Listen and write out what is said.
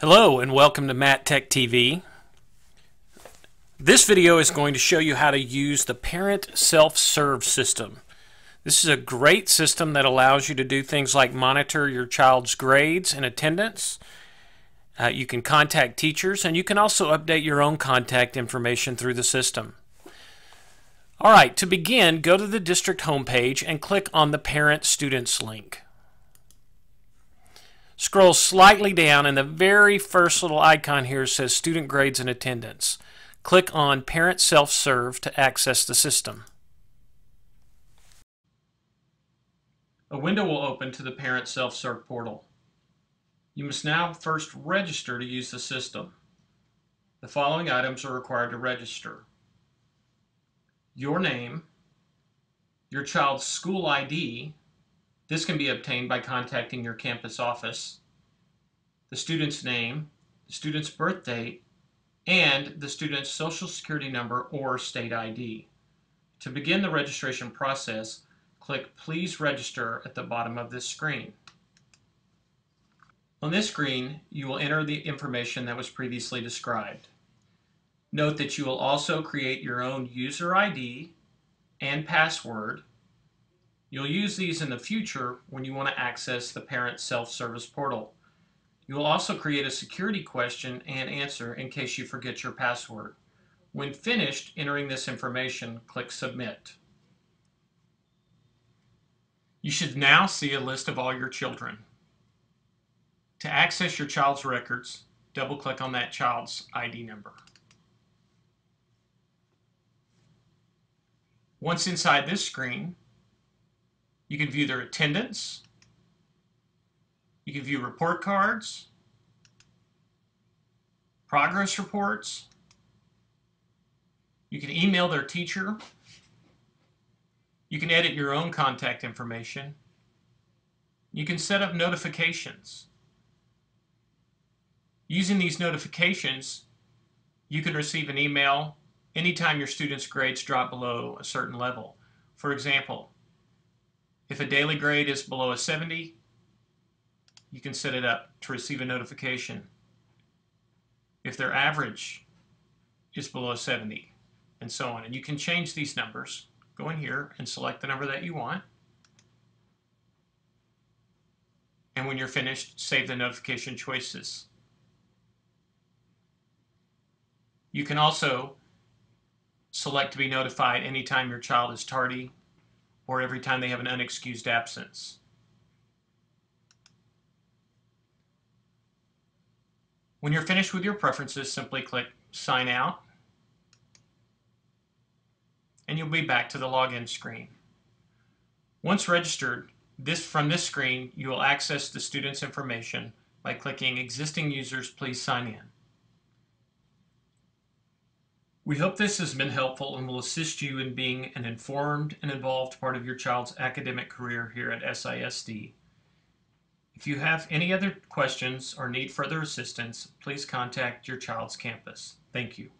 Hello and welcome to Matt Tech TV. This video is going to show you how to use the Parent Self-Serve system. This is a great system that allows you to do things like monitor your child's grades and attendance. Uh, you can contact teachers and you can also update your own contact information through the system. All right, to begin, go to the district homepage and click on the Parent Students link. Scroll slightly down and the very first little icon here says Student Grades and Attendance. Click on Parent Self-Serve to access the system. A window will open to the Parent Self-Serve portal. You must now first register to use the system. The following items are required to register. Your name, your child's school ID, this can be obtained by contacting your campus office, the student's name, the student's birth date, and the student's social security number or state ID. To begin the registration process, click Please Register at the bottom of this screen. On this screen, you will enter the information that was previously described. Note that you will also create your own user ID and password You'll use these in the future when you want to access the parent self-service portal. You will also create a security question and answer in case you forget your password. When finished entering this information, click Submit. You should now see a list of all your children. To access your child's records, double-click on that child's ID number. Once inside this screen, you can view their attendance. You can view report cards, progress reports. You can email their teacher. You can edit your own contact information. You can set up notifications. Using these notifications, you can receive an email anytime your student's grades drop below a certain level. For example, if a daily grade is below a 70, you can set it up to receive a notification. If their average is below 70, and so on. And you can change these numbers. Go in here and select the number that you want. And when you're finished, save the notification choices. You can also select to be notified anytime your child is tardy or every time they have an unexcused absence. When you're finished with your preferences, simply click Sign Out, and you'll be back to the login screen. Once registered, this from this screen, you will access the student's information by clicking Existing Users, Please Sign In. We hope this has been helpful and will assist you in being an informed and involved part of your child's academic career here at SISD. If you have any other questions or need further assistance, please contact your child's campus. Thank you.